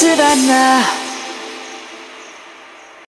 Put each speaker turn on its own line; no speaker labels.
Savannah